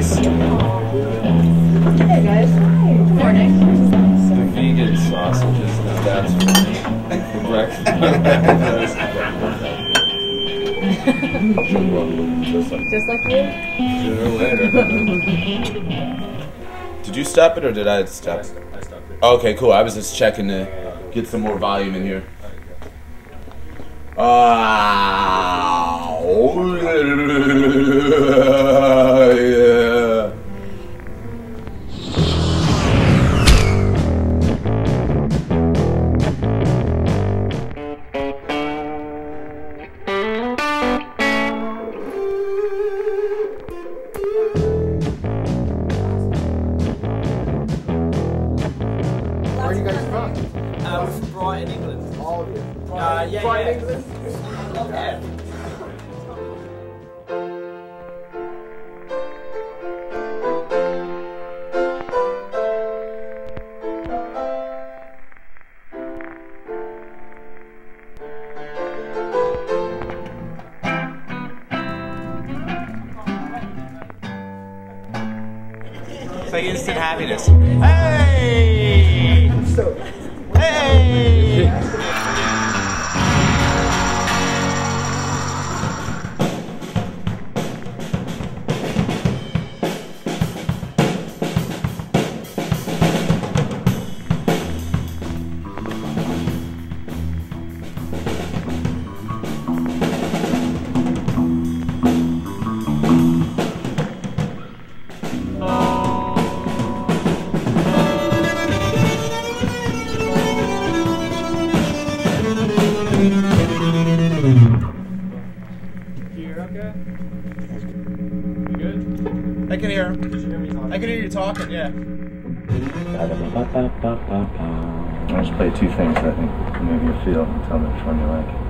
very. Hey guys. Good morning. The vegan sausages. Now that's for me. For breakfast. Just like you? Sooner or later. Did you stop it or did I stop? I stopped it. Okay, cool. I was just checking to get some more volume in here. Ah, oh, we're from Brighton, England. All of you. Uh, yeah, Brighton, yeah. England? Yeah. It's like instant happiness. Hey! Hey! I can I can hear you talking. Yeah. I'll just play two things I think maybe you feel and tell me which one you like.